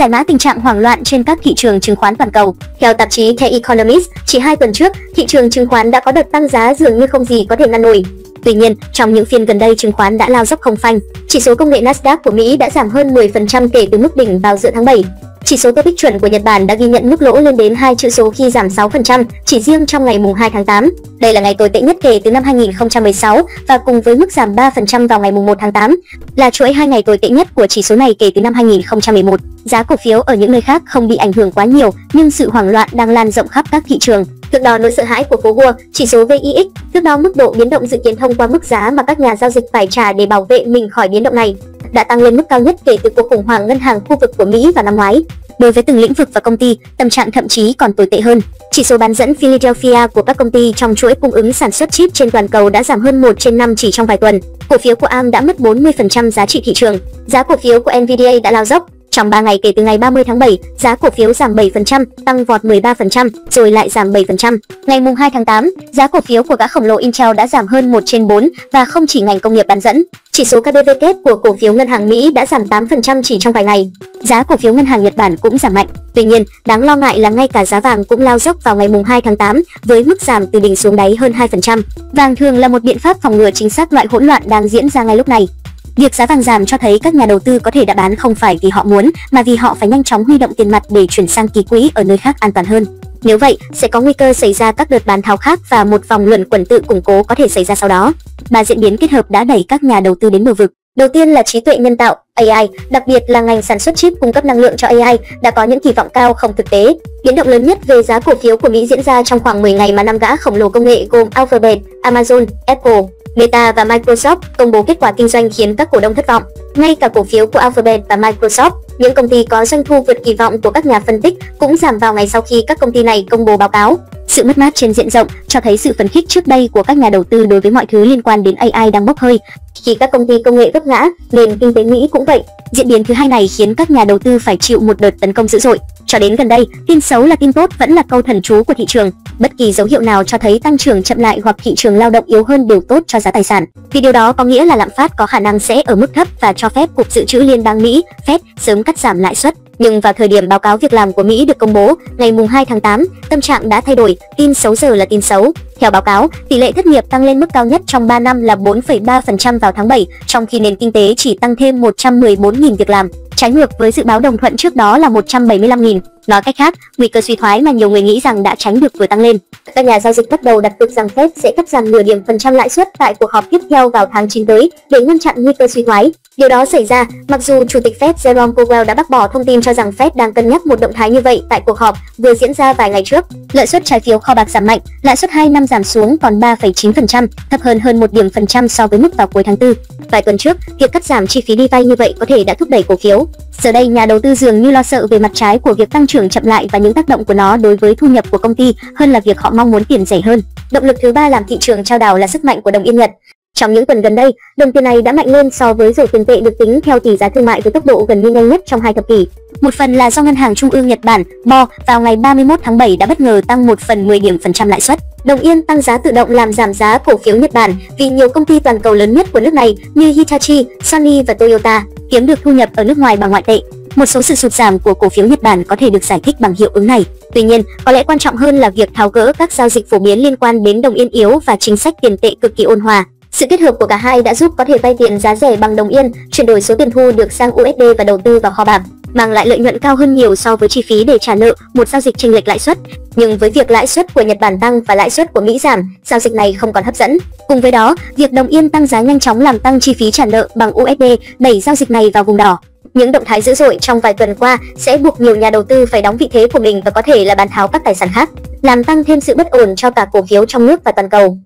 giải mã tình trạng hoảng loạn trên các thị trường chứng khoán toàn cầu. Theo tạp chí The Economist, chỉ hai tuần trước, thị trường chứng khoán đã có đợt tăng giá dường như không gì có thể ngăn nổi. Tuy nhiên, trong những phiên gần đây chứng khoán đã lao dốc không phanh. Chỉ số công nghệ Nasdaq của Mỹ đã giảm hơn 10% kể từ mức đỉnh vào giữa tháng 7. Chỉ số Topix chuẩn của Nhật Bản đã ghi nhận mức lỗ lên đến hai chữ số khi giảm 6% chỉ riêng trong ngày mùng 2 tháng 8. Đây là ngày tồi tệ nhất kể từ năm 2016 và cùng với mức giảm 3% vào ngày mùng 1 tháng 8, là chuỗi hai ngày tồi tệ nhất của chỉ số này kể từ năm 2011. Giá cổ phiếu ở những nơi khác không bị ảnh hưởng quá nhiều, nhưng sự hoảng loạn đang lan rộng khắp các thị trường. Thước đo nỗi sợ hãi của phố Wall, chỉ số VIX, thước đo mức độ biến động dự kiến thông qua mức giá mà các nhà giao dịch phải trả để bảo vệ mình khỏi biến động này, đã tăng lên mức cao nhất kể từ cuộc khủng hoảng ngân hàng khu vực của Mỹ vào năm ngoái. Đối với từng lĩnh vực và công ty, tâm trạng thậm chí còn tồi tệ hơn. Chỉ số bán dẫn Philadelphia của các công ty trong chuỗi cung ứng sản xuất chip trên toàn cầu đã giảm hơn 1 trên 5 chỉ trong vài tuần. Cổ phiếu của ARM đã mất 40% giá trị thị trường. Giá cổ phiếu của Nvidia đã lao dốc, trong 3 ngày kể từ ngày 30 tháng 7, giá cổ phiếu giảm 7%, tăng vọt 13%, rồi lại giảm 7%. Ngày mùng 2 tháng 8, giá cổ phiếu của gã khổng lồ Intel đã giảm hơn 1 trên 4 và không chỉ ngành công nghiệp bán dẫn. Chỉ số KDV của cổ phiếu ngân hàng Mỹ đã giảm 8% chỉ trong vài ngày. Giá cổ phiếu ngân hàng Nhật Bản cũng giảm mạnh. Tuy nhiên, đáng lo ngại là ngay cả giá vàng cũng lao dốc vào ngày mùng 2 tháng 8 với mức giảm từ đỉnh xuống đáy hơn 2%. Vàng thường là một biện pháp phòng ngừa chính xác loại hỗn loạn đang diễn ra ngay lúc này. Việc giá vàng giảm cho thấy các nhà đầu tư có thể đã bán không phải vì họ muốn, mà vì họ phải nhanh chóng huy động tiền mặt để chuyển sang ký quỹ ở nơi khác an toàn hơn. Nếu vậy, sẽ có nguy cơ xảy ra các đợt bán tháo khác và một vòng luẩn quẩn tự củng cố có thể xảy ra sau đó. Ba diễn biến kết hợp đã đẩy các nhà đầu tư đến bờ vực. Đầu tiên là trí tuệ nhân tạo, AI, đặc biệt là ngành sản xuất chip cung cấp năng lượng cho AI đã có những kỳ vọng cao không thực tế. Biến động lớn nhất về giá cổ phiếu của Mỹ diễn ra trong khoảng 10 ngày mà năm gã khổng lồ công nghệ gồm Alphabet, Amazon, Apple, Meta và Microsoft công bố kết quả kinh doanh khiến các cổ đông thất vọng. Ngay cả cổ phiếu của Alphabet và Microsoft, những công ty có doanh thu vượt kỳ vọng của các nhà phân tích cũng giảm vào ngày sau khi các công ty này công bố báo cáo. Sự mất mát trên diện rộng cho thấy sự phấn khích trước đây của các nhà đầu tư đối với mọi thứ liên quan đến AI đang bốc hơi. Khi các công ty công nghệ vấp ngã, nền kinh tế Mỹ cũng vậy. Diễn biến thứ hai này khiến các nhà đầu tư phải chịu một đợt tấn công dữ dội. Cho đến gần đây, tin xấu là tin tốt vẫn là câu thần chú của thị trường. Bất kỳ dấu hiệu nào cho thấy tăng trưởng chậm lại hoặc thị trường lao động yếu hơn đều tốt cho giá tài sản. Vì điều đó có nghĩa là lạm phát có khả năng sẽ ở mức thấp và cho phép Cục Dự trữ Liên bang Mỹ, Fed sớm cắt giảm lãi suất. Nhưng vào thời điểm báo cáo việc làm của Mỹ được công bố ngày mùng 2 tháng 8, tâm trạng đã thay đổi, tin xấu giờ là tin xấu. Theo báo cáo, tỷ lệ thất nghiệp tăng lên mức cao nhất trong 3 năm là 4,3% vào tháng 7, trong khi nền kinh tế chỉ tăng thêm 114.000 việc làm trái ngược với dự báo đồng thuận trước đó là 175.000. Nói cách khác, nguy cơ suy thoái mà nhiều người nghĩ rằng đã tránh được vừa tăng lên. Các nhà giao dịch bắt đầu đặt cược rằng Fed sẽ cắt giảm nửa điểm phần trăm lãi suất tại cuộc họp tiếp theo vào tháng 9 tới để ngăn chặn nguy cơ suy thoái. Điều đó xảy ra mặc dù Chủ tịch Fed Jerome Powell đã bác bỏ thông tin cho rằng Fed đang cân nhắc một động thái như vậy tại cuộc họp vừa diễn ra vài ngày trước. Lợi suất trái phiếu kho bạc giảm mạnh, lãi suất 2 năm giảm xuống còn 3,9%, thấp hơn hơn một điểm phần trăm so với mức vào cuối tháng 4. Vài tuần trước, việc cắt giảm chi phí đi vay như vậy có thể đã thúc đẩy cổ phiếu. Giờ đây, nhà đầu tư dường như lo sợ về mặt trái của việc tăng trưởng chậm lại và những tác động của nó đối với thu nhập của công ty hơn là việc họ mong muốn tiền rẻ hơn. Động lực thứ ba làm thị trường trao đảo là sức mạnh của đồng yên Nhật. Trong những tuần gần đây, đồng tiền này đã mạnh lên so với rổ tiền tệ được tính theo tỷ giá thương mại với tốc độ gần như nhanh nhất trong hai thập kỷ. Một phần là do ngân hàng trung ương Nhật Bản BO vào ngày 31 tháng 7 đã bất ngờ tăng một phần 10 điểm phần trăm lãi suất. Đồng yên tăng giá tự động làm giảm giá cổ phiếu Nhật Bản vì nhiều công ty toàn cầu lớn nhất của nước này như Hitachi, Sony và Toyota kiếm được thu nhập ở nước ngoài bằng ngoại tệ. Một số sự sụt giảm của cổ phiếu Nhật Bản có thể được giải thích bằng hiệu ứng này. Tuy nhiên, có lẽ quan trọng hơn là việc tháo gỡ các giao dịch phổ biến liên quan đến đồng yên yếu và chính sách tiền tệ cực kỳ ôn hòa. Sự kết hợp của cả hai đã giúp có thể vay tiền giá rẻ bằng đồng yên, chuyển đổi số tiền thu được sang USD và đầu tư vào kho bạc, mang lại lợi nhuận cao hơn nhiều so với chi phí để trả nợ một giao dịch chênh lệch lãi suất. Nhưng với việc lãi suất của Nhật Bản tăng và lãi suất của Mỹ giảm, giao dịch này không còn hấp dẫn. Cùng với đó, việc đồng yên tăng giá nhanh chóng làm tăng chi phí trả nợ bằng USD, đẩy giao dịch này vào vùng đỏ. Những động thái dữ dội trong vài tuần qua sẽ buộc nhiều nhà đầu tư phải đóng vị thế của mình và có thể là bán tháo các tài sản khác, làm tăng thêm sự bất ổn cho cả cổ phiếu trong nước và toàn cầu.